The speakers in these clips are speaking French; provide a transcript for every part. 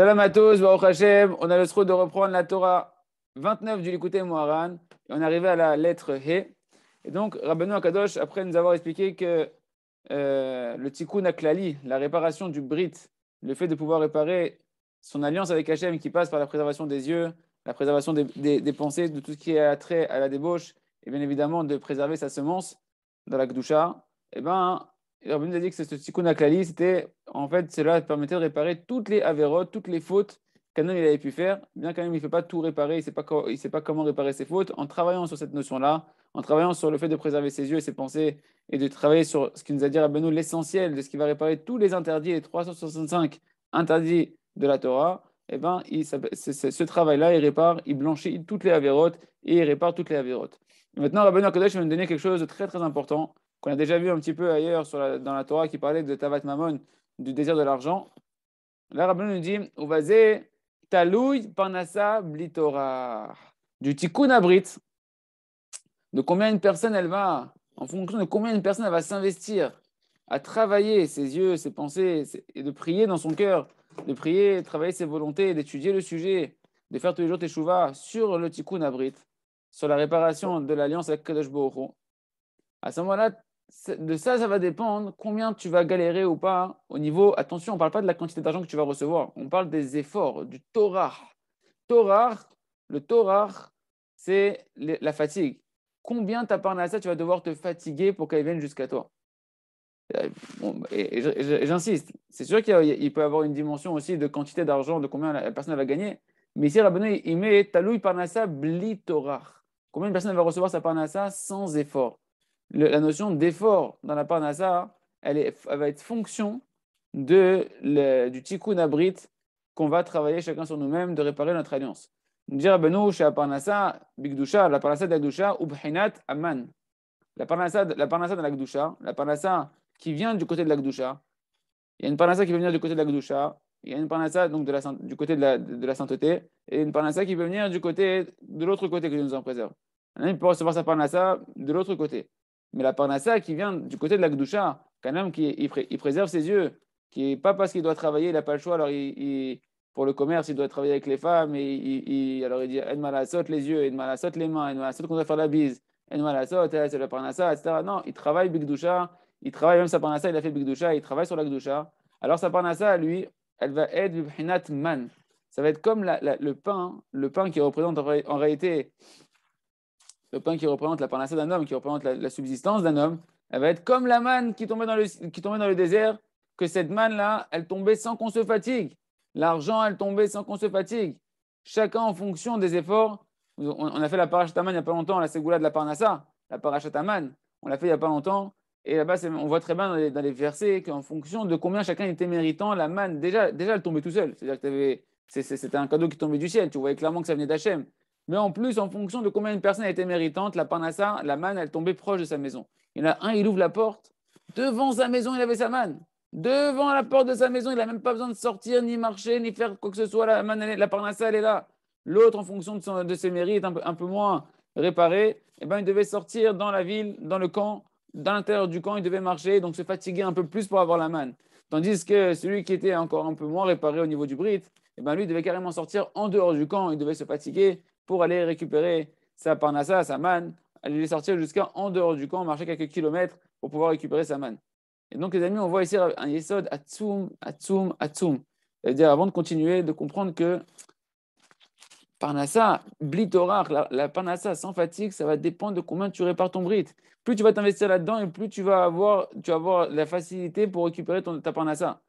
Salam à tous. On a le droit de reprendre la Torah 29 du Likuté Moharan. Et on est arrivé à la lettre He. Et donc, Rabbeinu Akadosh, après nous avoir expliqué que euh, le Tikkun Aklali, la réparation du Brit, le fait de pouvoir réparer son alliance avec Hachem qui passe par la préservation des yeux, la préservation des, pensées, de tout ce qui est attrait à la débauche, et bien évidemment de préserver sa semence dans la Gdusha, eh ben, Rabbeinu a dit que ce Tikkun Aklali, c'était en fait, cela permettait de réparer toutes les avérotes, toutes les fautes homme il avait pu faire, bien même il ne fait pas tout réparer, il ne sait, pas, comment réparer ses fautes, en travaillant sur cette notion-là, en travaillant sur le fait de préserver ses yeux et ses pensées, et de travailler sur ce qui nous a dit Rabbeinu, l'essentiel de ce qui va réparer tous les interdits, les 365 interdits de la Torah, eh ben, ce travail-là, il répare, il blanchit toutes les avérotes et il répare toutes les avérotes. Maintenant, Rabbeinu Akadosh va nous donner quelque chose de très très important qu'on a déjà vu un petit peu ailleurs dans la Torah qui parlait de Tavat Mamon, du désir de l'argent. Là, Rabbeinu nous dit, Uvazé talouy parnasa blitora. Du tikkun abrit. De combien une personne elle va, en fonction de combien une personne elle va s'investir à travailler ses yeux, ses pensées, et de prier dans son cœur, de prier, travailler ses volontés, d'étudier le sujet, de faire tous les jours teshuva sur le tikkun abrit, sur la réparation de l'alliance avec Kadosh Baruch À ce moment-là, de ça, ça va dépendre combien tu vas galérer ou pas au niveau. Attention, on ne parle pas de la quantité d'argent que tu vas recevoir, on parle des efforts, du Torah. Le Torah, c'est la fatigue. Combien ta ça tu vas devoir te fatiguer pour qu'elle vienne jusqu'à toi et, j'insiste, c'est sûr qu'il peut y avoir une dimension aussi de quantité d'argent, de combien la personne va gagner. Mais ici, Rabbeinu, il met Taloui Parnassa bli Torah. Combien une personne va recevoir sa Parnassa sans effort? La notion d'effort dans la parnassa, elle, va être fonction de, du tikkun abrit qu'on va travailler chacun sur nous-mêmes de réparer notre alliance. Dire Benou, chez la parnassa, bigdusha, la parnassa la ubhinat aman. La parnassa, la parnassa de la gdusha, la parnassa qui vient du côté de la gdusha. Il y a une parnassa qui peut venir du côté de la gdusha, il y a une parnassa donc du côté de la, de la sainteté, et une parnassa qui peut venir du côté de l'autre côté que Dieu nous en préserve. Il peut recevoir sa parnassa de l'autre côté. Mais la parnassa qui vient du côté de la Gdusha, qu'un homme qui il, préserve ses yeux, qui n'est pas parce qu'il doit travailler, il n'a pas le choix, alors il, pour le commerce, il doit travailler avec les femmes, et il, alors il dit Aide malasot les yeux, aide malasot les mains, aide malasot qu'on doit faire la bise, aide malasot, c'est la parnassa, etc. Non, il travaille Bigdusha, il travaille même sa parnassa, il a fait Bigdusha, il travaille sur la Gdusha. Alors sa parnassa, lui, elle va être Man. Ça va être comme le pain, le pain qui représente en réalité le pain qui représente la parnasse d'un homme, qui représente la, subsistance d'un homme, elle va être comme la manne qui tombait dans le, qui tombait dans le désert, que cette manne-là, elle tombait sans qu'on se fatigue. L'argent, elle tombait sans qu'on se fatigue. Chacun en fonction des efforts. On, a fait la parachataman il n'y a pas longtemps, la ségoula de la parnassa, la parachataman. On l'a fait il n'y a pas longtemps. Et là-bas, on voit très bien dans les, versets qu'en fonction de combien chacun était méritant, la manne, déjà, déjà elle tombait tout seul. C'est-à-dire que c'était un cadeau qui tombait du ciel. Tu voyais clairement que ça venait d'Hachem. Mais en plus, en fonction de combien une personne était méritante, la parnassa, la manne, elle tombait proche de sa maison. Il y en a un, il ouvre la porte. Devant sa maison, il avait sa manne. Devant la porte de sa maison, il n'a même pas besoin de sortir, ni marcher, ni faire quoi que ce soit. La, manne, la parnassa, elle est là. L'autre, en fonction de, ses mérites, un peu, un peu moins réparé, eh ben, il devait sortir dans la ville, dans le camp, dans l'intérieur du camp, il devait marcher, donc se fatiguer un peu plus pour avoir la manne. Tandis que celui qui était encore un peu moins réparé au niveau du brit, eh ben, lui, il devait carrément sortir en dehors du camp, il devait se fatiguer pour aller récupérer sa parnassa, sa manne, aller sortir jusqu'à en dehors du camp, marcher quelques kilomètres pour pouvoir récupérer sa manne. Et donc, les amis, on voit ici un yesod atsum, atsum, atsum. C'est-à-dire, avant de continuer, de comprendre que parnassa, blitorar, la, la parnassa sans fatigue, ça va dépendre de combien tu répares ton brit. Plus tu vas t'investir là-dedans et plus tu vas avoir, tu vas avoir la facilité pour récupérer ton, ta parnassa.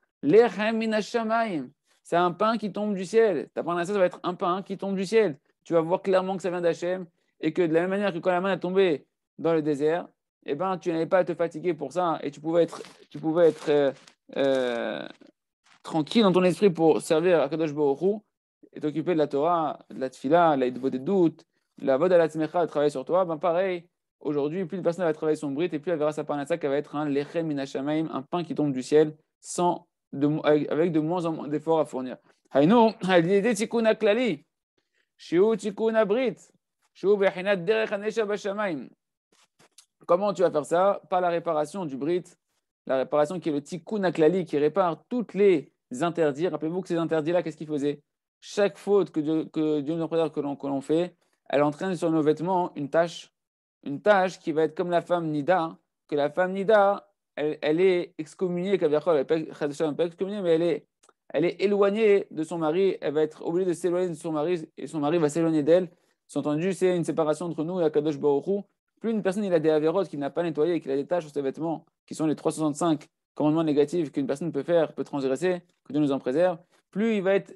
C'est un pain qui tombe du ciel. Ta parnassa, ça va être un pain qui tombe du ciel tu vas voir clairement que ça vient d'Hachem et que de la même manière que quand la main est tombée dans le désert, eh ben, tu n'avais pas à te fatiguer pour ça et tu pouvais être, tu pouvais être euh, euh, tranquille dans ton esprit pour servir à Kadosh Baruch et t'occuper de la Torah, de la Tfila, la des doutes, la Voda la de travailler sur toi. Ben pareil, aujourd'hui, plus de personne va travailler son brit et plus elle verra sa parnassa qui va être un lechem minashamaim, un pain qui tombe du ciel sans avec de moins en moins d'efforts à fournir. Comment tu vas faire ça? Par la réparation du brit, la réparation qui est le tikkun aklali, qui répare toutes les interdits. Rappelez-vous que ces interdits-là, qu'est-ce qu'ils faisaient? Chaque faute que Dieu, nous préserve que l'on fait, elle entraîne sur nos vêtements une tâche, une tâche qui va être comme la femme Nida, que la femme Nida, elle, est excommuniée, elle excommuniée, mais elle est, elle est éloignée de son mari, elle va être obligée de s'éloigner de son mari, et son mari va s'éloigner d'elle. Entendu, c'est une séparation entre nous et Akadosh Baruch Plus une personne il a des avérotes qu'il n'a pas nettoyé et qu'il a des taches sur ses vêtements, qui sont les 365 commandements négatifs qu'une personne peut faire, peut transgresser, que Dieu nous en préserve, plus il va être,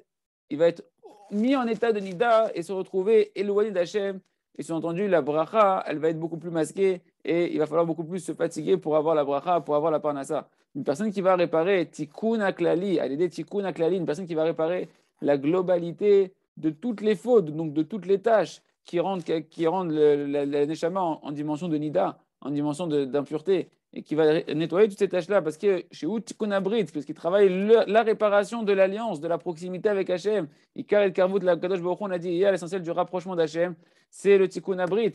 il va être mis en état de nida et se retrouver éloigné d'Hachem. Et sous-entendu, la bracha, elle va être beaucoup plus masquée et il va falloir beaucoup plus se fatiguer pour avoir la bracha, pour avoir la parnassa. Une personne qui va réparer tikkun aklali, à l'aider tikkun aklali, une personne qui va réparer la globalité de toutes les fautes, donc de toutes les tâches qui rendent, qui rendent le, la, en, dimension de nida, en dimension d'impureté, et qui va nettoyer toutes ces tâches-là, parce que chez Tikunabrit, parce qu'il travaille la réparation de l'alliance, de la proximité avec Hachem. Ikar et Karvout, la Kadosh Baruch on a dit hier, l'essentiel du rapprochement d'Hachem, c'est le Tikunabrit.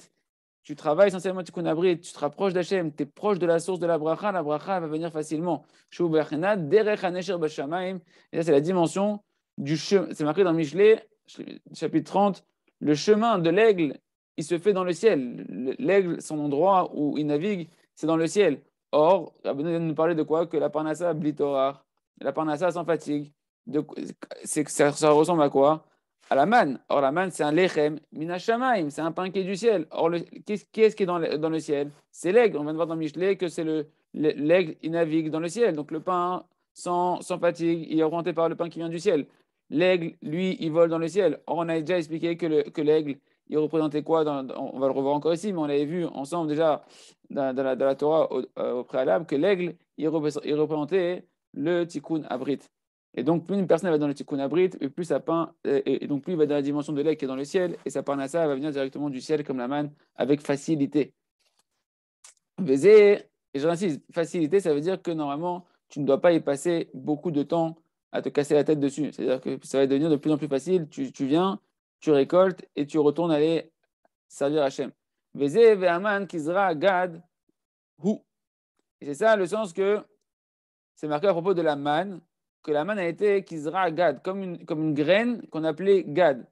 Tu travailles essentiellement Tikunabrit, tu te rapproches d'Hachem, tu es proche de la source de la bracha, la bracha va venir facilement. Et c'est la dimension du chemin. C'est marqué dans Michelet, chapitre 30, le chemin de l'aigle, il se fait dans le ciel. L'aigle, son endroit où il navigue, c'est dans le ciel. Or, Rabbeinu vient de nous parler de quoi? Que la parnassa blitorar, la parnassa sans fatigue. ça, ça, ressemble à quoi? À la manne. Or, la manne, c'est un lechem minashamaim, c'est un pain qui est du ciel. Or, qu'est-ce qui est dans le, dans ciel? C'est l'aigle. On vient de voir dans Michelet que c'est le, l'aigle, il navigue dans le ciel. Donc, le pain sans, fatigue, il est orienté par le pain qui vient du ciel. L'aigle, lui, il vole dans le ciel. Or, on a déjà expliqué que l'aigle, il représentait quoi On va le revoir encore ici, mais on avait vu ensemble déjà dans, la, Torah euh, au, préalable que l'aigle, il, représentait le tikkun abrit. Et donc, plus une personne va dans le tikkun abrit, et plus ça peint, et, donc plus il va dans la dimension de l'aigle qui est dans le ciel, et sa parnassa va venir directement du ciel comme la manne avec facilité. et je réinsiste, facilité, ça veut dire que normalement, tu ne dois pas y passer beaucoup de temps à te casser la tête dessus. C'est-à-dire que ça va devenir de plus en plus facile. Tu, viens, tu récoltes et tu retournes aller servir Hachem. Veze ve'aman kizra gad hu. Et c'est ça le sens que c'est marqué à propos de la manne, que la manne a été kizra gad, comme une, comme une graine qu'on appelait gad.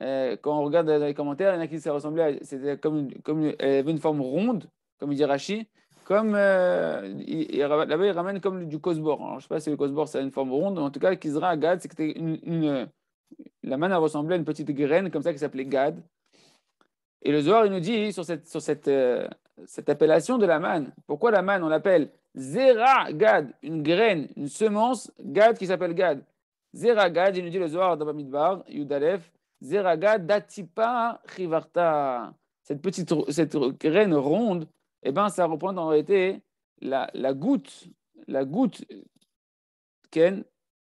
Euh, quand on regarde dans les commentaires, il y en a qui ça ressemblait, c'était comme, comme elle avait une forme ronde, comme il dit Rashi, comme euh, là-bas, il ramène comme du cosbor. je ne sais pas si le cosbor, c'est une forme ronde, en tout cas, Kizra Gad, c'était une, la manne ressemblait à une petite graine comme ça qui s'appelait Gad. Et le Zohar, il nous dit sur cette, sur cette, euh, cette appellation de la manne, pourquoi la manne, on l'appelle Zera Gad, une graine, une semence, Gad qui s'appelle Gad. Zera Gad, il nous dit le Zohar dans Bamidbar, Yudalef, Zera Gad Datipa Chivarta. Cette petite cette graine ronde, eh ben, ça représente en réalité la, la goutte, la goutte, Ken,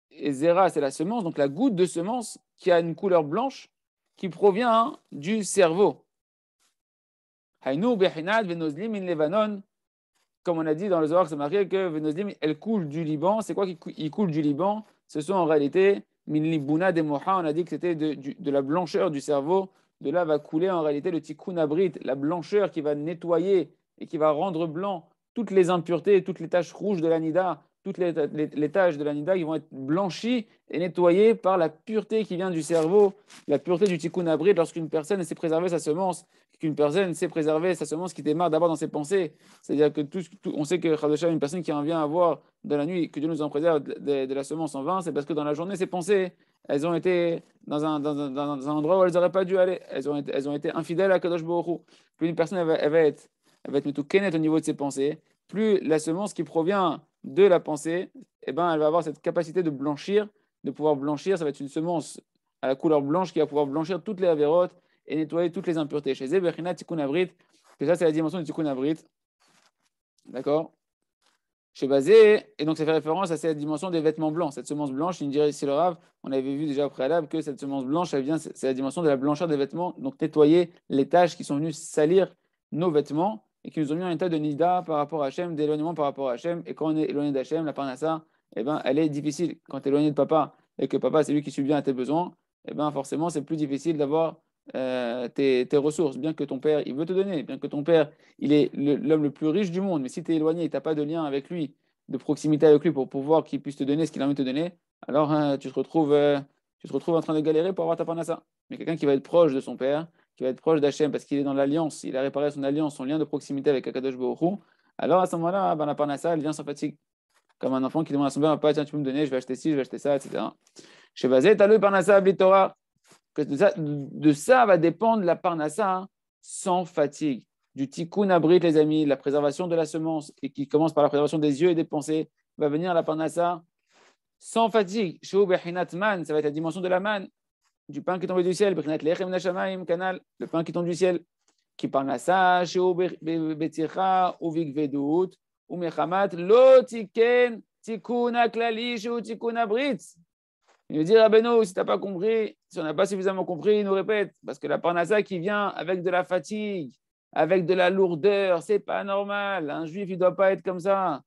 et Zera, c'est la semence, donc la goutte de semence qui a une couleur blanche qui provient du cerveau. Comme on a dit dans le Zohar, c'est marqué que Venozlim, elle coule du Liban. C'est quoi qui coule du Liban? Ce sont en réalité Minlibuna de Moha. On a dit que c'était de, la blancheur du cerveau. De là va couler en réalité le tikkun abrit, la blancheur qui va nettoyer et qui va rendre blanc toutes les impuretés, toutes les taches rouges de l'anida, toutes les, les, taches de l'anida qui vont être blanchies et nettoyées par la pureté qui vient du cerveau, la pureté du tikkun abrit lorsqu'une personne s'est préservée sa semence, qu'une personne s'est préservée sa semence qui démarre d'abord dans ses pensées. C'est-à-dire que tout, on sait que une personne qui en vient à voir dans la nuit, que Dieu nous en préserve de, la semence en vain, c'est parce que dans la journée, ses pensées, elles ont été dans un, dans un, dans un endroit où elles n'auraient pas dû aller. Elles ont été, infidèles à Kadosh Baruch Puis une personne, elle va être elle va être tout kennet au niveau de ses pensées. Plus la semence qui provient de la pensée, eh ben, elle va avoir cette capacité de blanchir, de pouvoir blanchir. Ça va être une semence à la couleur blanche qui va pouvoir blanchir toutes les avérotes et nettoyer toutes les impuretés. Chez Zeberina Tikkun Abrit, que ça c'est la dimension du Tikkun Abrit. D'accord? Chez Bazé, et donc ça fait référence à cette dimension des vêtements blancs. Cette semence blanche, il dirait ici le Rav, on avait vu déjà au préalable que cette semence blanche, elle vient, c'est la dimension de la blancheur des vêtements, donc nettoyer les taches qui sont venues salir nos vêtements et qui nous ont mis en état de nida par rapport à Hachem, d'éloignement par rapport à Hachem. Et quand on est éloigné d'Hachem, la parnassa, eh ben, elle est difficile. Quand tu es éloigné de papa et que papa, c'est lui qui subvient à tes besoins, eh ben, forcément, c'est plus difficile d'avoir euh, tes, ressources. Bien que ton père, il veut te donner, bien que ton père, il est l'homme le, plus riche du monde, mais si tu es éloigné tu n'as pas de lien avec lui, de proximité avec lui pour pouvoir qu'il puisse te donner ce qu'il a envie de te donner, alors euh, tu, te retrouves, euh, tu te retrouves en train de galérer pour avoir ta parnassa. Mais quelqu'un qui va être proche de son père, qui va être proche d'Hachem parce qu'il est dans l'alliance, il a réparé son alliance, son lien de proximité avec Akadosh Baruch alors à ce moment-là, ben, la parnassa, elle vient sans fatigue. Comme un enfant qui demande à son père, tiens, tu peux me donner, je vais acheter ci, je vais acheter ça, etc. Chez Bazé, le parnassa, Torah. De ça, va dépendre la parnassa hein, sans fatigue. Du tikkun abrit, les amis, la préservation de la semence, et qui commence par la préservation des yeux et des pensées, va venir la parnassa sans fatigue. ça va être la dimension de la man, du pain qui tombe du ciel, canal, le pain qui tombe du ciel, qui parnassa, betircha, uvik vedut, umechamat, lo tiken, tikuna klali, sheu tikuna brit. Il veut dire, Rabbeinu, si tu n'as pas compris, si on n'a pas suffisamment compris, il nous répète, parce que la parnassa qui vient avec de la fatigue, avec de la lourdeur, c'est pas normal. Un juif, il doit pas être comme ça.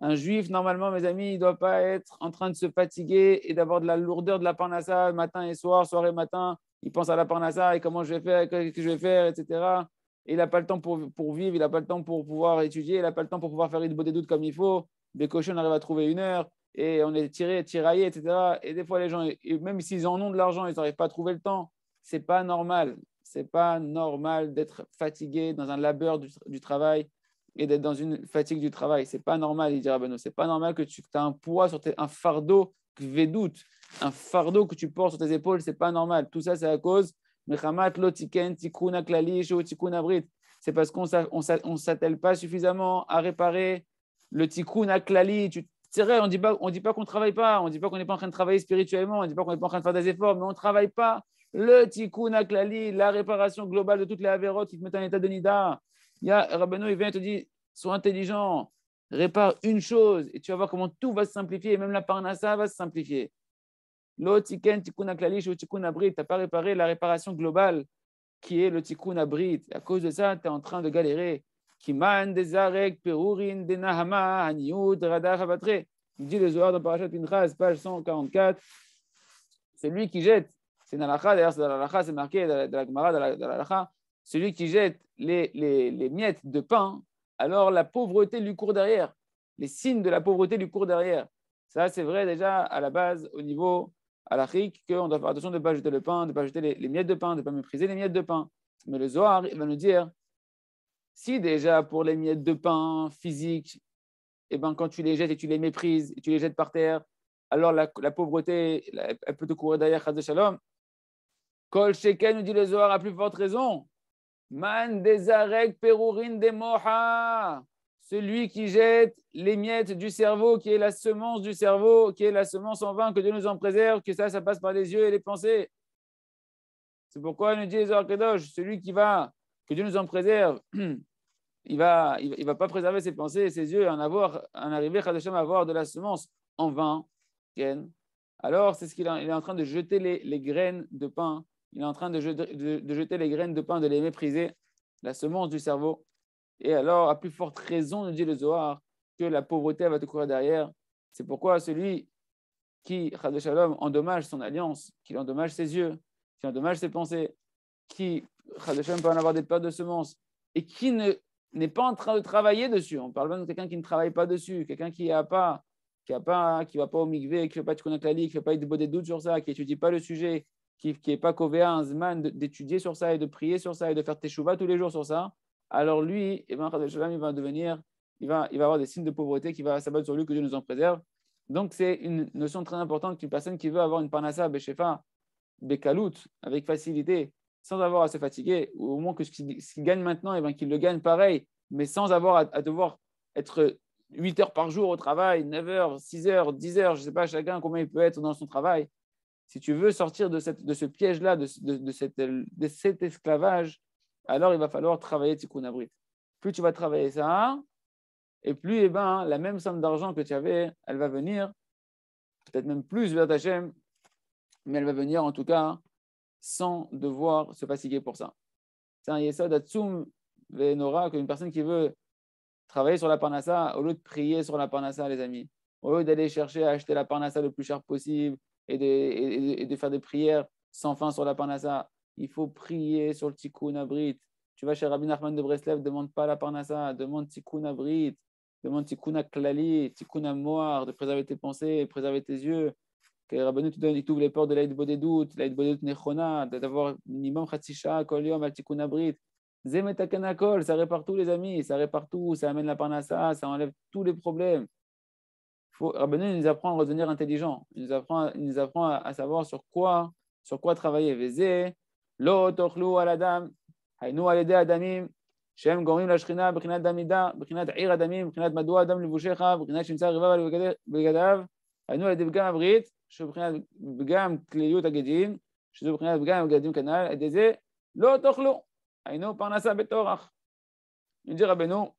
Un juif, normalement, mes amis, il doit pas être en train de se fatiguer et d'avoir de la lourdeur de la parnassa matin et soir, soir et matin. Il pense à la parnassa et comment je vais faire, qu'est-ce que je vais faire, etc. Et il n'a pas le temps pour, pour vivre, il n'a pas le temps pour pouvoir étudier, il n'a pas le temps pour pouvoir faire une des doutes comme il faut. Des cochons arrivent à trouver une heure et on est tiré, tiraillé, etc. Et des fois, les gens, même s'ils en ont de l'argent, ils n'arrivent pas à trouver le temps. C'est pas normal. C'est pas normal d'être fatigué dans un labeur du, travail et d'être dans une fatigue du travail. C'est pas normal, il dira Beno. C'est pas normal que tu as un poids sur tes, un fardeau doute, un fardeau que tu portes sur tes épaules. C'est pas normal. Tout ça, c'est à cause c'est parce qu'on ne s'attelle pas suffisamment à réparer le tikkun aklali. C'est vrai, on ne dit pas qu'on ne travaille pas, on ne dit pas qu'on n'est pas en train de travailler spirituellement, on ne dit pas qu'on n'est pas en train de faire des efforts, mais on ne travaille pas le tikkun aklali, la réparation globale de toutes les avérotes qui te mettent en état de nida. Il Rabbeinu, il vient et te dit sois intelligent, répare une chose et tu vas voir comment tout va se simplifier, même la parnassa va se simplifier. Lo tikkun tikkun aklali, ou tikkun abrit, tu n'as pas réparé la réparation globale qui est le tikkun abrit. À cause de ça, tu es en train de galérer. Kiman Dezarek Perurin Denahama Haniud Radach Abatre. Il dit le Zohar dans Parashat Pinchas, page 144. C'est lui qui jette, c'est dans d'ailleurs c'est dans c'est marqué dans la Gemara, dans l'Alacha, celui qui jette les, les, les, miettes de pain, alors la pauvreté lui court derrière. Les signes de la pauvreté lui courent derrière. Ça, c'est vrai déjà à la base, au niveau alachique, qu'on doit faire attention de ne pas jeter le pain, de ne pas jeter les, les, miettes de pain, de ne pas mépriser les miettes de pain. Mais le Zohar, il va nous dire si déjà pour les miettes de pain physiques, eh ben, quand tu les jettes et tu les méprises et tu les jettes par terre, alors la, pauvreté, elle peut te courir derrière. Kol Sheken nous dit le Zohar à plus forte raison. Man desarek perurin de moha. Celui qui jette les miettes du cerveau, qui est la semence du cerveau, qui est la semence en vain, que Dieu nous en préserve, que ça, ça passe par les yeux et les pensées. C'est pourquoi nous dit les Zohar Kedosh, celui qui va que Dieu nous en préserve, il va, il, va pas préserver ses pensées et ses yeux en avoir, en arriver à avoir de la semence en vain. Alors, c'est ce qu'il est en train de jeter les, graines de pain. Il est en train de, jeter les graines de pain, de les mépriser, la semence du cerveau. Et alors, à plus forte raison, nous dit le Zohar, que la pauvreté va te courir derrière. C'est pourquoi celui qui, Shalom, endommage son alliance, qui endommage ses yeux, qui endommage ses pensées, qui peut en avoir des pertes de semences et qui n'est pas en train de travailler dessus. On parle même de quelqu'un qui ne travaille pas dessus, quelqu'un qui a pas, qui qui va pas au migvé, qui ne fait pas de Konakali, qui ne fait pas de des doutes sur ça, qui n'étudie pas le sujet, qui n'est pas covéa un zman d'étudier sur ça et de prier sur ça et de faire teshuva tous les jours sur ça, alors lui, eh ben, il va devenir, il va, il va avoir des signes de pauvreté qui va s'abattre sur lui, que Dieu nous en préserve. Donc c'est une notion très importante qu'une personne qui veut avoir une parnassa, beshefa, bekalout, avec facilité, sans avoir à se fatiguer, ou au moins que ce qu'il gagne maintenant, et eh ben, qu'il le gagne pareil, mais sans avoir à, devoir être 8 heures par jour au travail, 9 heures, 6 heures, 10 heures, je ne sais pas chacun combien il peut être dans son travail. Si tu veux sortir de, cette, de ce piège-là, de, de, de, cet esclavage, alors il va falloir travailler tikkun abrit. Plus tu vas travailler ça, et plus eh ben, la même somme d'argent que tu avais, elle va venir, peut-être même plus vers ta chaîne, mais elle va venir en tout cas sans devoir se fatiguer pour ça. C'est un yesod atsum venora qu'une personne qui veut travailler sur la parnassa, au lieu de prier sur la parnassa, les amis, au lieu d'aller chercher à acheter la parnassa le plus cher possible et de, de faire des prières sans fin sur la parnassa, il faut prier sur le tikkun abrit. Tu vas chez Rabbi Nachman de Breslev, demande pas la parnassa, demande tikkun abrit, demande tikkun klali, tikkun moar, de préserver tes pensées, préserver tes yeux, que Rabbeinu te donne, il t'ouvre les portes de l'aide des doutes, l'aide des doutes nechona, d'avoir minimum chatzisha, kol yom, al tikkun abrit. Zemetakanakol, ça répare tous les amis, ça répare tout, ça amène la parnassa, ça enlève tous les problèmes. Faut, Rabbeinu nous apprend à redevenir intelligent, il nous apprend, il nous apprend à, à savoir sur quoi, sur quoi travailler. Vezé, lo tochlu al adam, haynu al adamim, שהם גורמים לשכינה בחינת דמידה, בחינת עיר הדמים, בחינת מדוע אדם לבושך, בחינת שנמצא ריביו בגדיו, היינו על ידי פגם הברית, שהוא בחינת פגם כליליות הגדים, שזו בחינת פגם הגדים כנ"ל, על ידי זה לא תאכלו, היינו פרנסה בתורח. Il dit Rabbeinu,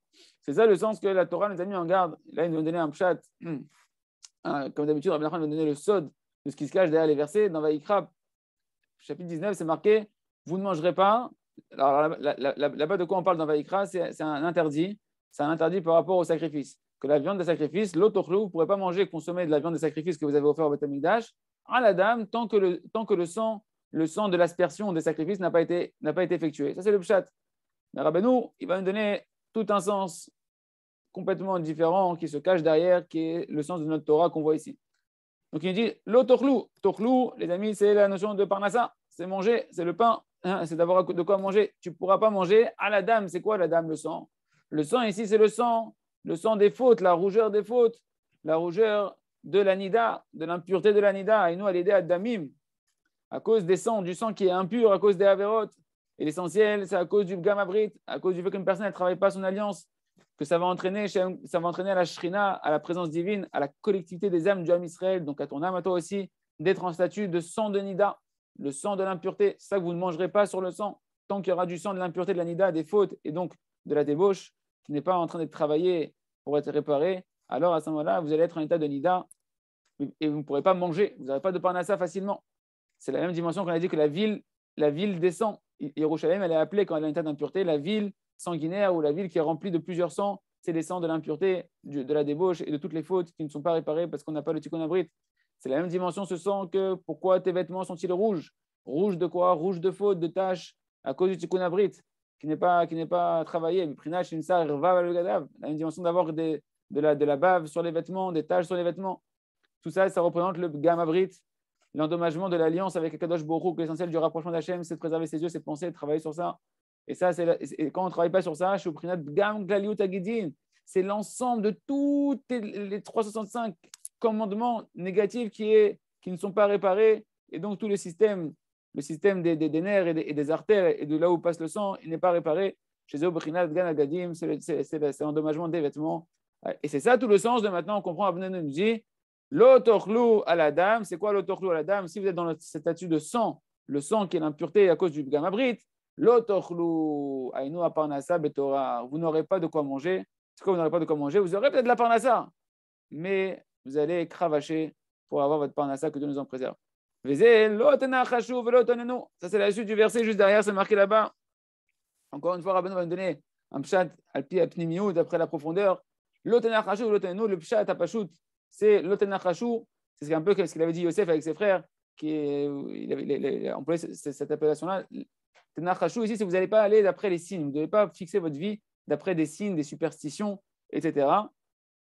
c'est ça le sens que la Torah nous a mis en garde. Là, il nous a donné un pshat. Comme d'habitude, Rabbeinu nous a donné le sod de ce qui se cache derrière les versets. Dans Vaïkra, chapitre 19, c'est marqué Vous ne mangerez pas alors là-bas, de quoi on parle dans Vaïkra C'est un interdit. C'est un interdit par rapport au sacrifice. Que la viande de sacrifice, l'autochlo, vous ne pourrez pas manger, consommer de la viande de sacrifice que vous avez offert au Betamikdash à la dame tant que le, tant que le sang, le sang de l'aspersion des sacrifices n'a pas, été, pas été effectué. Ça, c'est le pshat. Rabbeinu, il va nous donner tout un sens complètement différent qui se cache derrière, qui est le sens de notre Torah qu'on voit ici. Donc il dit l'autochlo. Tochlou, les amis, c'est la notion de parnassa. C'est manger, c'est le pain Hein, c'est d'avoir de quoi manger. Tu ne pourras pas manger à la dame. C'est quoi la dame, le sang Le sang ici, c'est le sang, le sang des fautes, la rougeur des fautes, la rougeur de l'anida, de l'impureté de l'anida. Et nous, à l'aider à damim, à cause des sangs, du sang qui est impur, à cause des avérotes. Et l'essentiel, c'est à cause du gamabrit, à cause du fait qu'une personne ne travaille pas son alliance, que ça va entraîner, ça va entraîner à la shrina, à la présence divine, à la collectivité des âmes du âme Israël, donc à ton âme, à toi aussi, d'être en statut de sang de nida le sang de l'impureté, ça que vous ne mangerez pas sur le sang, tant qu'il y aura du sang de l'impureté de la nida, des fautes et donc de la débauche, qui n'est pas en train d'être travaillé pour être réparé, alors à ce moment-là, vous allez être en état de nida et vous ne pourrez pas manger, vous n'aurez pas de parnassa facilement. C'est la même dimension qu'on a dit que la ville, la ville descend. Yerushalayim, elle est appelée, quand elle est en état d'impureté, la ville sanguinaire ou la ville qui est remplie de plusieurs sangs, c'est les sangs de l'impureté, de la débauche et de toutes les fautes qui ne sont pas réparées parce qu'on n'a pas le tikkun abrit. C'est la même dimension, ce sang que pourquoi tes vêtements sont-ils rouges? Rouges de quoi? Rouges de faute, de taches, à cause du tikkun abrit, qui n'est pas, qui n'est pas travaillé. La dimension d'avoir de, la, bave sur les vêtements, des taches sur les vêtements. Tout ça, ça représente le gamabrit, l'endommagement de l'alliance avec Kadosh Borou, l'essentiel du rapprochement d'Hachem, c'est de préserver ses yeux, ses pensées, de travailler sur ça. Et ça, c'est quand on ne travaille pas sur ça, c'est l'ensemble de tous les 365 commandements négatifs qui ne sont pas réparés. Et donc, tout le système, le système des, nerfs et des, artères et de là où passe le sang, il n'est pas réparé. Chez eux, c'est l'endommagement des vêtements. Et c'est ça tout le sens de maintenant, on comprend, Abnen nous dit L'autorclou à la dame, c'est quoi l'autorclou à la dame? Si vous êtes dans le statut de sang, le sang qui est l'impureté à cause du gamabrit, l'autorclou, aïnou aparnasa betora, vous n'aurez pas de quoi manger. C'est quoi vous n'aurez pas de quoi manger? Vous aurez peut-être de la parnassa, mais vous allez cravacher pour avoir votre parnassa, que Dieu nous en préserve. Ça, c'est la suite du verset juste derrière, c'est marqué là-bas. Encore une fois, Rabbeinu va nous donner un pshat alpi apnimiou d'après la profondeur. Le pshat apashut, c'est l'otenachashu, c'est un peu ce qu'il avait dit Yosef avec ses frères, qui il, avait, il, a employé cette appellation-là. Tenachashu, ici, c'est vous n'allez pas aller d'après les signes, vous ne devez pas fixer votre vie d'après des signes, des superstitions, etc.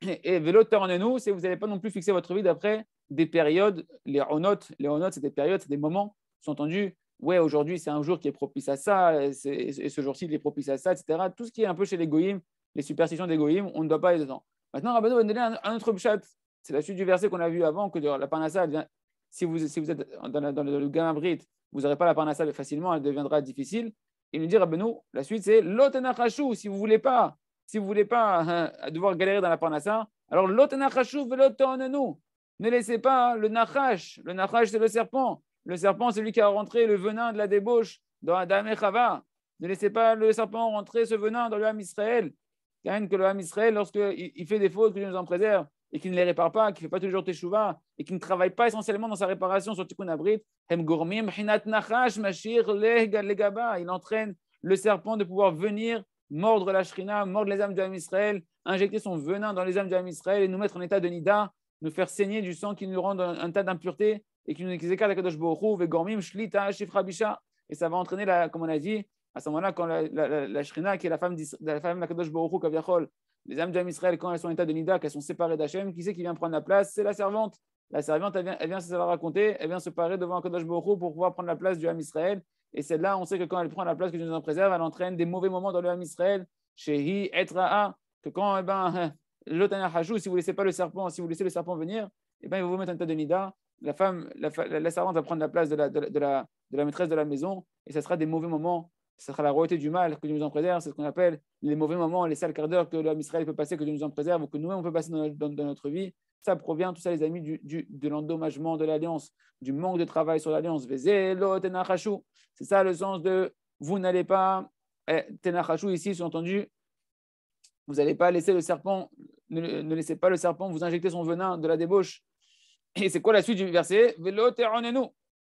Et nous c'est vous n'allez pas non plus fixer votre vie d'après des périodes, les onotes, les onotes, c'est des périodes, c'est des moments, sont entendus, ouais, aujourd'hui c'est un jour qui est propice à ça, et, ce jour-ci il est propice à ça, etc. Tout ce qui est un peu chez les les superstitions des on ne doit pas aller dedans. Maintenant, Rabbeinu va donner un, autre chat, c'est la suite du verset qu'on a vu avant, que la parnassa, si, vous, si vous êtes dans, le, le gamabrit, vous n'aurez pas la parnassa facilement, elle deviendra difficile. Il nous dit, Rabbeinu, la suite c'est l'otenachashu, si vous voulez pas si vous voulez pas hein, devoir galérer dans la parnassa, alors nous. Ne laissez pas le nachash. Le nachash, c'est le serpent. Le serpent, c'est lui qui a rentré le venin de la débauche dans Adam et Chava. Ne laissez pas le serpent rentrer ce venin dans le Ham Israël. Que le Ham Israël, lorsqu'il il fait des fautes, que Dieu nous en préserve, et qu'il ne les répare pas, qu'il ne fait pas toujours teshuva, et qu'il ne travaille pas essentiellement dans sa réparation sur Tikkun Abrit, il entraîne le serpent de pouvoir venir mordre la shrina, mordre les âmes du Israël, injecter son venin dans les âmes du Israël et nous mettre en état de nida, nous faire saigner du sang qui nous rend un, tas d'impuretés et qui nous écarte la Kadosh Vegormim, Shlita, Shifra. Et ça va entraîner, la, comme on a dit, à ce moment-là, quand la, la, shrina, qui est la femme, de la femme de Kadosh les âmes du Israël, quand elles sont en état de nida, qu'elles sont séparées d'Hachem, qui c'est qui vient prendre la place? C'est la servante. la servante, elle vient, elle vient se la raconter, elle vient se parer devant Kodosh Baruch pour pouvoir prendre la place du Ham Israël. Et celle-là, on sait que quand elle prend la place que Dieu nous en préserve, elle entraîne des mauvais moments dans le Ham Israël, chez Etra'a, que quand, eh ben, Hachou, si vous ne laissez pas le serpent, si vous laissez le serpent venir, eh ben, il va vous mettre un tas de nida. La femme, la, servante va prendre la place de la, la, la maîtresse de la maison, et ce sera des mauvais moments ce sera la royauté du mal que Dieu nous en préserve. C'est ce qu'on appelle les mauvais moments, les sales quarts d'heure que l'homme Israël peut passer, que Dieu nous en préserve, ou que nous-mêmes on peut passer dans, notre vie. Ça provient, tout ça, les amis, de l'endommagement de l'alliance, du manque de travail sur l'alliance. C'est ça le sens de vous n'allez pas, eh, tenachashu ici, c'est entendu, vous n'allez pas laisser le serpent, ne, laissez pas le serpent vous injecter son venin de la débauche. Et c'est quoi la suite du verset?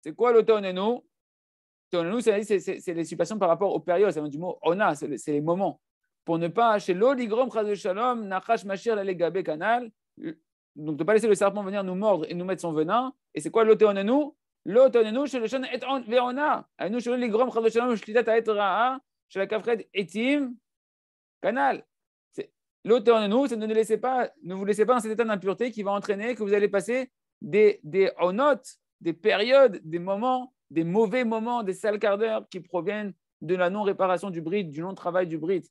C'est quoi l'oteonenu c'est les situations par rapport aux périodes, ça vient du mot ona, c'est les moments. Pour ne pas, chez l'oligrom shalom, nachash mashir la canal, donc ne pas laisser le serpent venir nous mordre et nous mettre son venin. Et c'est quoi l'oteonenu L'oteonenu, chez le shan et. Nous, chez l'oligrom shalom, shlitat et ra'a, chez la kafred etim, canal. L'oteonenu, c'est de ne laissez pas, ne vous laissez pas dans cet état d'impureté qui va entraîner que vous allez passer des, des onotes, des périodes, des moments des mauvais moments, des sales quarts d'heure qui proviennent de la non-réparation du bride, du non-travail du bride.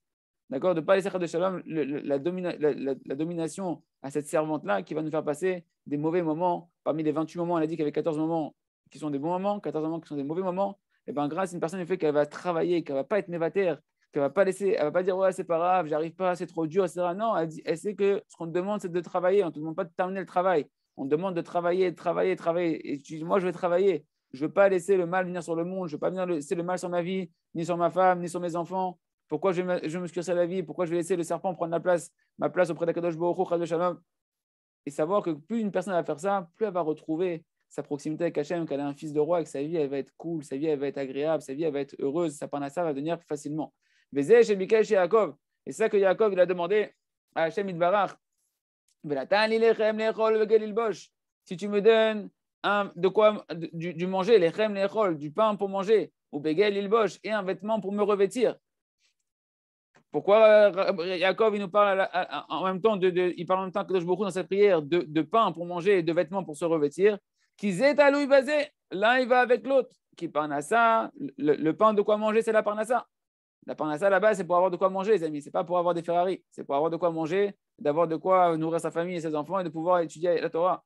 D'accord? De ne pas laisser de Shalom la, domination à cette servante-là qui va nous faire passer des mauvais moments. Parmi les 28 moments, elle a dit qu'il y avait 14 moments qui sont des bons moments, 14 moments qui sont des mauvais moments. Et eh bien, grâce à une personne du fait qu'elle va travailler, qu'elle ne va pas être mévataire, qu'elle va pas laisser, elle va pas dire ouais, c'est pas grave, j'arrive pas, c'est trop dur, etc. Non, elle, dit, elle sait que ce qu'on te demande, c'est de travailler. On te demande pas de terminer le travail. On te demande de travailler, de travailler, de travailler. Et tu dis, moi, je vais travailler. Je veux pas laisser le mal venir sur le monde. Je veux pas venir laisser le mal sur ma vie, ni sur ma femme, ni sur mes enfants. Pourquoi je vais, je me la vie? Pourquoi je vais laisser le serpent prendre la place, ma place auprès d'Akadosh Baruch Shalom? Et savoir que plus une personne va faire ça, plus elle va retrouver sa proximité avec Hachem, qu'elle a un fils de roi, que sa vie elle va être cool, sa vie elle va être agréable, sa vie elle va être heureuse, sa panassa va venir facilement. Et c'est ça que Yaakov il a demandé à Hachem Idbarach. Si tu me donnes de quoi, du, manger, les chem, les du pain pour manger, ou begel, et un vêtement pour me revêtir. Pourquoi euh, Jacob il nous parle en même temps, de, il parle en même temps que beaucoup dans cette prière de, pain pour manger et de vêtements pour se revêtir. Qui à Louis basé, l'un il va avec l'autre. Qui parnassa, le, le pain de quoi manger, c'est la parnassa. La parnassa là-bas, c'est pour avoir de quoi manger, les amis. C'est pas pour avoir des Ferrari. C'est pour avoir de quoi manger, d'avoir de quoi nourrir sa famille et ses enfants et de pouvoir étudier la Torah.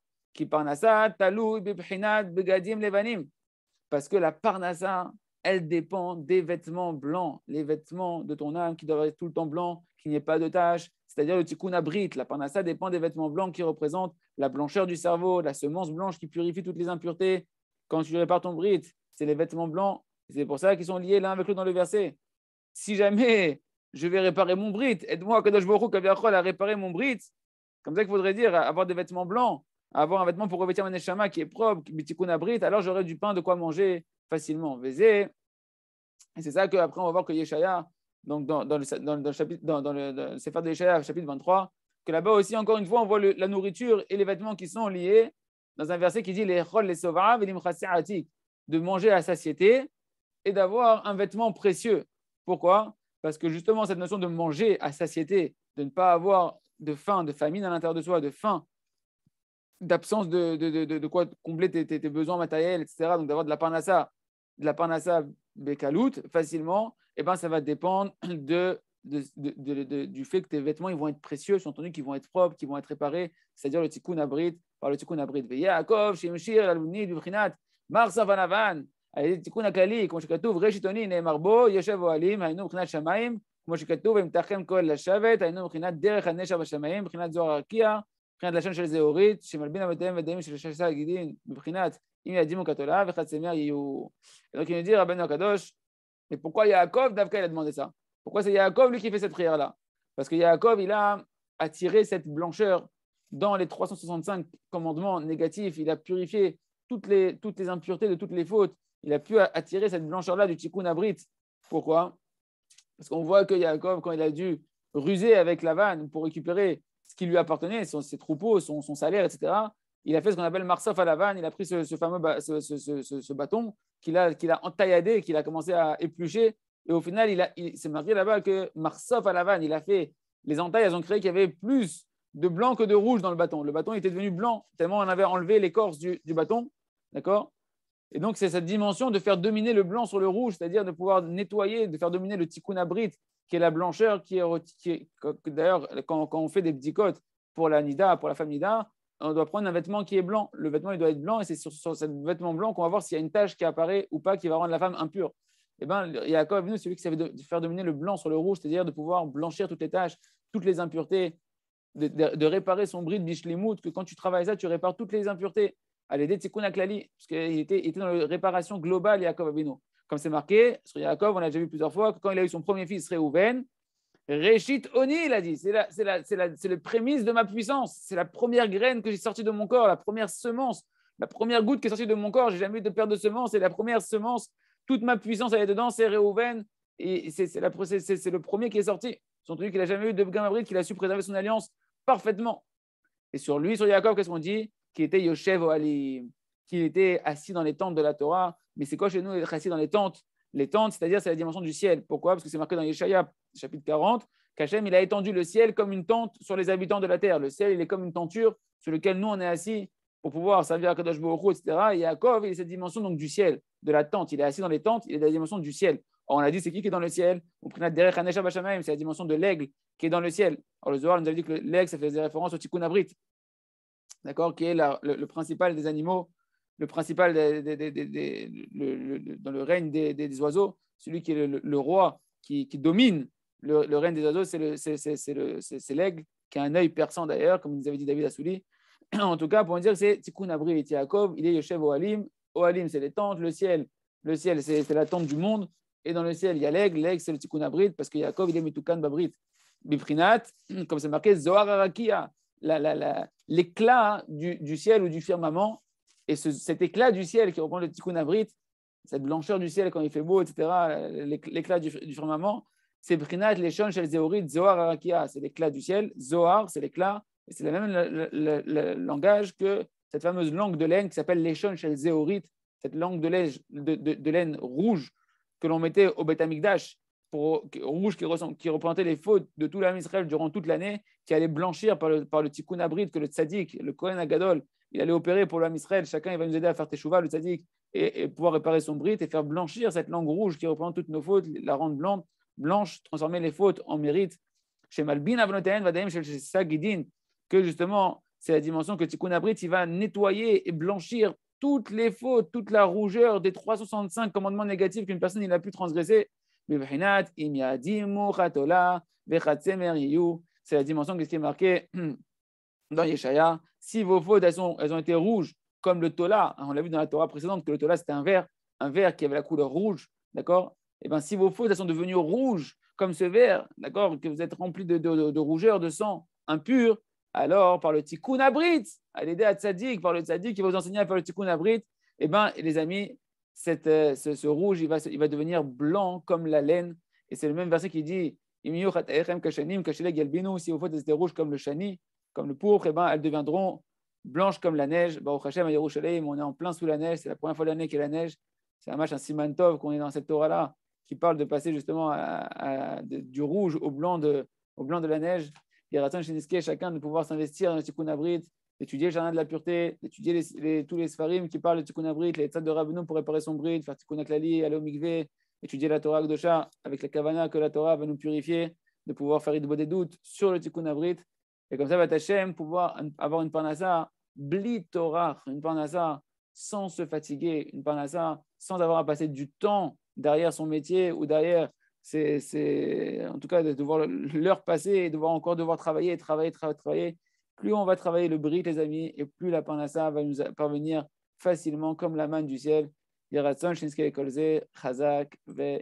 Parce que la parnassa, elle dépend des vêtements blancs, les vêtements de ton âme qui doivent être tout le temps blancs, qu'il n'y pas de taches, c'est-à-dire le tikkun abrit. La parnassa dépend des vêtements blancs qui représentent la blancheur du cerveau, la semence blanche qui purifie toutes les impuretés. Quand tu répares ton brit, c'est les vêtements blancs. C'est pour ça qu'ils sont liés l'un avec l'autre dans le verset. Si jamais je vais réparer mon brit, aide-moi, Kadosh Baruch à réparer mon brit. Comme ça qu'il faudrait dire, avoir des vêtements blancs avoir un vêtement pour revêtir mon neshama qui est propre, alors j'aurai du pain de quoi manger facilement. Et c'est ça qu'après on va voir que Yeshaya, donc dans, le, chapitre, de Yeshaya, chapitre 23, que là-bas aussi, encore une fois, on voit la nourriture et les vêtements qui sont liés dans un verset qui dit les les de manger à satiété et d'avoir un vêtement précieux. Pourquoi? Parce que justement, cette notion de manger à satiété, de ne pas avoir de faim, de famine à l'intérieur de soi, de faim, d'absence de, quoi combler tes, besoins matériels, etc., donc d'avoir de la parnassa, de la parnassa bekalout facilement, eh ben, ça va dépendre du fait que tes vêtements ils vont être précieux, sont entendu qu'ils vont être propres, qu'ils vont être réparés, c'est-à-dire le tikkun abrit, par le tikkun abrit. Yaakov, Shemshir, Aluni, Bibrinat, Marsa Vanavan, תיקון הכללי, כמו שכתוב, ראשית עוני נאמר בו, יושב אוהלים, היינו מבחינת שמיים, כמו שכתוב, ומתחם כל לשבת, היינו מבחינת דרך הנשע בשמיים, מבחינת זוהר הרקיע, מבחינת לשון של זהורית, שמלבין אבותיהם ודעים של ששה גידין, מבחינת אם ידימו כתולה וחצמיה יהיו. Donc il nous dit, Rabbeinu Akadosh, mais pourquoi Yaakov, d'Avka, il a demandé ça Pourquoi c'est Yaakov, lui, qui fait cette prière-là Parce que Yaakov, il a attiré cette blancheur dans les 365 commandements négatifs, il a purifié toutes les, toutes les impuretés de toutes les fautes, il a pu attirer cette blancheur-là du tikkun abrit. Pourquoi? Parce qu'on voit que Yaakov, quand il a dû ruser avec la vanne pour récupérer ce qui lui appartenait, ses troupeaux, son, salaire, etc. Il a fait ce qu'on appelle Marsof à la vanne, il a pris ce, fameux ce, bâton qu'il a, qu'il a entailladé, qu'il a commencé à éplucher. Et au final, il, s'est marqué là-bas que Marsof à la vanne, il a fait les entailles, elles ont créé qu'il y avait plus de blanc que de rouge dans le bâton. Le bâton était devenu blanc tellement on avait enlevé l'écorce du bâton. D'accord? Et donc, c'est cette dimension de faire dominer le blanc sur le rouge, c'est-à-dire de pouvoir nettoyer, de faire dominer le tikkun abrit, qui est la blancheur, qui est, d'ailleurs, quand, on fait des côtes pour la nida, pour la femme nida, on doit prendre un vêtement qui est blanc. Le vêtement, il doit être blanc et c'est sur, ce vêtement blanc qu'on va voir s'il y a une tache qui apparaît ou pas qui va rendre la femme impure. Eh bien, Yaakov, celui qui savait de faire dominer le blanc sur le rouge, c'est-à-dire de pouvoir blanchir toutes les taches, toutes les impuretés, de, réparer son bris de que quand tu travailles ça, tu répares toutes les impuretés. Allez, de Tikkun Aklali, parce qu'il était, dans la réparation globale, Yaakov Abino. Comme c'est marqué sur Yaakov, on l'a déjà vu plusieurs fois, que quand il a eu son premier fils, Réhouven, Réchit Oni, il a dit, c'est la, le prémisse de ma puissance, c'est la première graine que j'ai sortie de mon corps, la première semence, la première goutte qui est sortie de mon corps, j'ai jamais eu de perte de semence, c'est la première semence, toute ma puissance elle est dedans, c'est Réhouven, et c'est le premier qui est sorti. Son truc, il n'a jamais eu de Gamabrit, qu'il a su préserver son alliance parfaitement. Et sur lui, sur Yaakov, qu'est-ce qu'on dit? Qu'il était Yoshev Ali, qu'il était assis dans les tentes de la Torah. Mais c'est quoi chez nous être assis dans les tentes? Les tentes, c'est-à-dire c'est la dimension du ciel. Pourquoi? Parce que c'est marqué dans Yeshaya, chapitre 40, qu'Hachem, il a étendu le ciel comme une tente sur les habitants de la terre. Le ciel, il est comme une tenture sur laquelle nous, on est assis pour pouvoir servir à Kadosh Baruch etc. Et Yaakov, il a cette dimension donc, du ciel, de la tente. Il est assis dans les tentes, il est la dimension du ciel. on a dit, c'est qui qui est dans le ciel? C'est la dimension de l'aigle qui est dans le ciel. Alors le Zohar nous a dit que l'aigle, ça faisait référence au tikkun abrit, d'accord, qui est le, principal des animaux, le principal dans le règne des, oiseaux, celui qui est le, roi qui, domine le, règne des oiseaux, c'est l'aigle, qui a un œil perçant d'ailleurs, comme nous avait dit David Assouli. En tout cas, pour dire c'est tikkun abrit, Yaakov, il est Yoshev Oalim. Oalim, c'est les tentes, le ciel, le ciel, c'est la tente du monde. Et dans le ciel, il y a l'aigle. L'aigle, c'est le tikkun abrit, parce que Yaakov, il est mitukan babrit. Biprinat, comme c'est marqué, Zohar Arakia, l'éclat du, du, ciel ou du firmament, et cet éclat du ciel qui reprend le tikkun abrit, cette blancheur du ciel quand il fait beau, etc., l'éclat du, firmament, c'est Brinat, le Zéorit, Zohar Arakia, c'est l'éclair du ciel, Zohar, c'est l'éclat, et c'est le même langage que cette fameuse langue de laine qui s'appelle chez Zéorit, cette langue de laine, de, de laine rouge que l'on mettait au Beth Amikdash pour, rouge qui, qui, représentait les fautes de tout l'âme Israël durant toute l'année, qui allait blanchir par le, par le tikkun abrid que le tzaddik, le Kohen Agadol, il allait opérer pour l'âme Israël. Chacun il va nous aider à faire teshuva, le tzaddik, et, pouvoir réparer son brit et faire blanchir cette langue rouge qui représente toutes nos fautes, la rendre blanche, transformer les fautes en mérite. Chez Malbin Avnotaen Vadaim chez Sagidin, que justement, c'est la dimension que tikkun abrid, il va nettoyer et blanchir toutes les fautes, toute la rougeur des 365 commandements négatifs qu'une personne il a pu transgresser c'est la dimension qui est marquée dans Yeshaya. Si vos fautes, elles, ont été rouges, comme le tola, hein, on l'a vu dans la Torah précédente que le tola c'était un verre, un verre qui avait la couleur rouge, d'accord? Eh bien si vos fautes, elles sont devenues rouges, comme ce verre, d'accord Que vous êtes rempli de, de, rougeur, de sang impur, alors par le tikkun abrit, à l'aider à tzaddik, par le tzaddik qui va vous enseigner à faire le tikkun abrit, eh bien, les amis, euh, ce, rouge, il va, devenir blanc comme la laine. Et c'est le même verset qui dit Si vos fautes étaient rouges comme le chani, comme le pourpre, eh ben, elles deviendront blanches comme la neige. On est en plein sous la neige. C'est la première fois de l'année qu'il y a la neige. C'est un match, un simantov qu'on est dans cette Torah-là, qui parle de passer justement du rouge au blanc de, au blanc de la neige. Y a chacun de pouvoir s'investir dans le tikkun abrit, d'étudier le jardin de la pureté, d'étudier les, tous les sfarim qui parlent de tikkun abrit, les tzad de Rabbeinu pour réparer son brit, faire tikkun aklali, aller au mikveh, étudier la Torah Gdosha avec la kavana que la Torah va nous purifier, de pouvoir faire des doutes sur le tikkun abrit. Et comme ça, va pouvoir avoir une parnasa bli Torah, une parnasa sans se fatiguer, une parnasa sans avoir à passer du temps derrière son métier ou derrière c'est en tout cas de devoir l'heure passer et devoir encore devoir travailler, travailler, travailler, travailler plus on va travailler le brit, les amis, et plus la panassa va nous parvenir facilement comme la main du ciel. Shinske Kolze, Chazak, Ve.